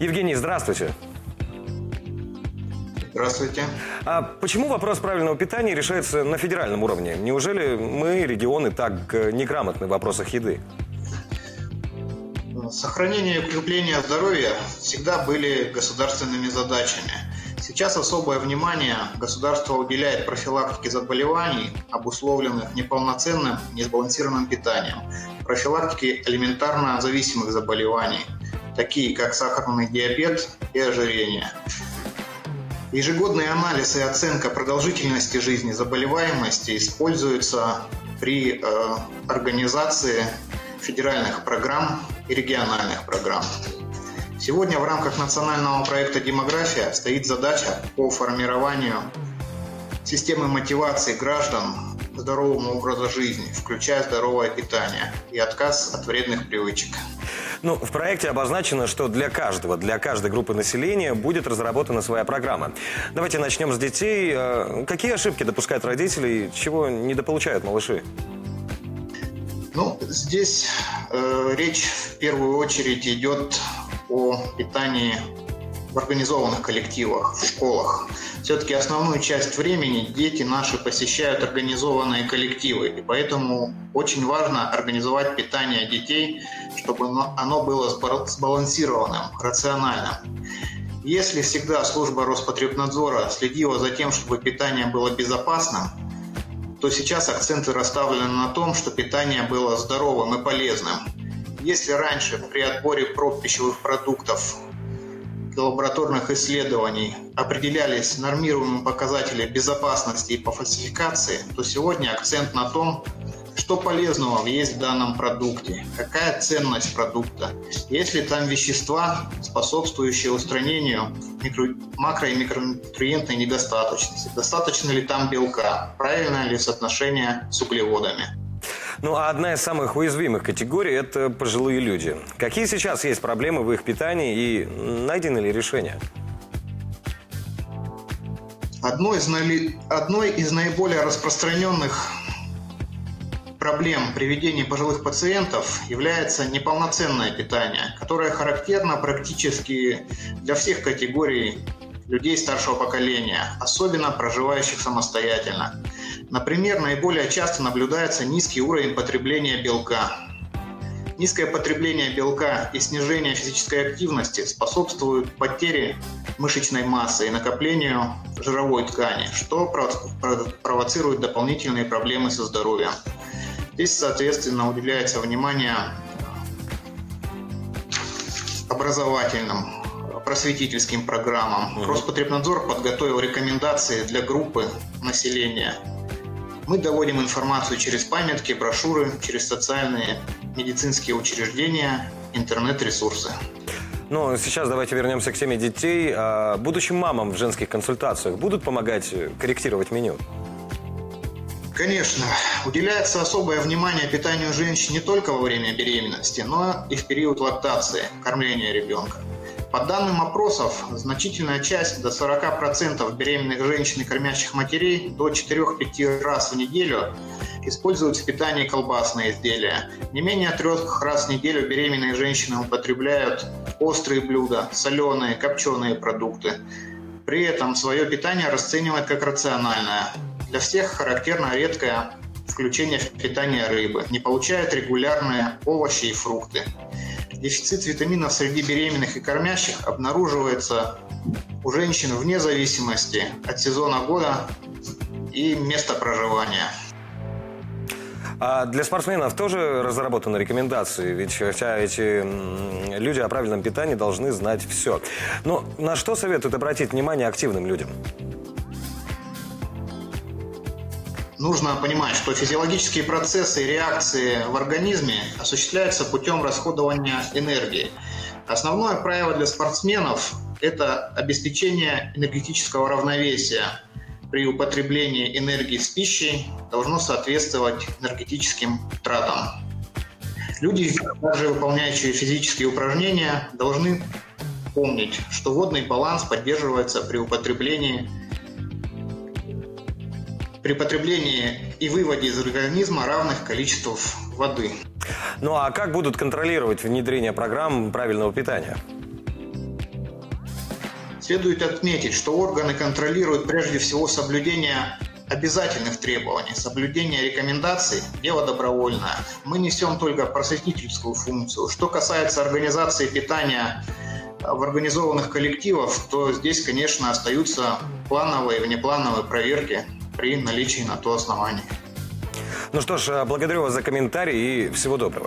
Евгений, здравствуйте. Здравствуйте. А почему вопрос правильного питания решается на федеральном уровне? Неужели мы, регионы, так э, неграмотны в вопросах еды? Сохранение и укрепление здоровья всегда были государственными задачами. Сейчас особое внимание государство уделяет профилактике заболеваний, обусловленных неполноценным, несбалансированным питанием, профилактике элементарно зависимых заболеваний, такие как сахарный диабет и ожирение. Ежегодный анализ и оценка продолжительности жизни заболеваемости используются при э, организации федеральных программ и региональных программ. Сегодня в рамках национального проекта «Демография» стоит задача по формированию системы мотивации граждан к здоровому образу жизни, включая здоровое питание и отказ от вредных привычек. Ну, в проекте обозначено, что для каждого, для каждой группы населения будет разработана своя программа. Давайте начнем с детей. Э, какие ошибки допускают родители, чего недополучают малыши? Ну, здесь э, речь в первую очередь идет о питании в организованных коллективах, в школах. Все-таки основную часть времени дети наши посещают организованные коллективы, и поэтому очень важно организовать питание детей, чтобы оно было сбалансированным, рациональным. Если всегда служба Роспотребнадзора следила за тем, чтобы питание было безопасным, то сейчас акценты расставлены на том, что питание было здоровым и полезным. Если раньше при отборе проб пищевых продуктов лабораторных исследований определялись нормируемые показатели безопасности и по фальсификации, то сегодня акцент на том, что полезного есть в данном продукте, какая ценность продукта, есть ли там вещества, способствующие устранению микро... макро- и микронутриентной недостаточности, достаточно ли там белка, правильное ли соотношение с углеводами. Ну, а одна из самых уязвимых категорий – это пожилые люди. Какие сейчас есть проблемы в их питании и найдены ли решения? Одной из, одной из наиболее распространенных проблем при ведении пожилых пациентов является неполноценное питание, которое характерно практически для всех категорий людей старшего поколения, особенно проживающих самостоятельно. Например, наиболее часто наблюдается низкий уровень потребления белка. Низкое потребление белка и снижение физической активности способствуют потере мышечной массы и накоплению жировой ткани, что провоцирует дополнительные проблемы со здоровьем. Здесь, соответственно, уделяется внимание образовательным просветительским программам. Угу. Роспотребнадзор подготовил рекомендации для группы населения. Мы доводим информацию через памятки, брошюры, через социальные медицинские учреждения, интернет-ресурсы. Ну, сейчас давайте вернемся к теме детей. А будущим мамам в женских консультациях будут помогать корректировать меню? Конечно, уделяется особое внимание питанию женщин не только во время беременности, но и в период лактации, кормления ребенка. По данным опросов, значительная часть, до 40% беременных женщин и кормящих матерей до 4-5 раз в неделю используют в питании колбасные изделия. Не менее трех раз в неделю беременные женщины употребляют острые блюда, соленые, копченые продукты. При этом свое питание расценивают как рациональное. Для всех характерно редкое включение в питание рыбы, не получают регулярные овощи и фрукты. Дефицит витаминов среди беременных и кормящих обнаруживается у женщин вне зависимости от сезона года и места проживания. А для спортсменов тоже разработаны рекомендации, ведь хотя эти люди о правильном питании должны знать все. Но на что советуют обратить внимание активным людям? Нужно понимать, что физиологические процессы и реакции в организме осуществляются путем расходования энергии. Основное правило для спортсменов – это обеспечение энергетического равновесия. При употреблении энергии с пищей должно соответствовать энергетическим тратам. Люди, также выполняющие физические упражнения, должны помнить, что водный баланс поддерживается при употреблении при потреблении и выводе из организма равных количеств воды. Ну а как будут контролировать внедрение программ правильного питания? Следует отметить, что органы контролируют прежде всего соблюдение обязательных требований, соблюдение рекомендаций – дело добровольное. Мы несем только просветительскую функцию. Что касается организации питания в организованных коллективов, то здесь, конечно, остаются плановые и внеплановые проверки при наличии на то оснований. Ну что ж, благодарю вас за комментарий и всего доброго.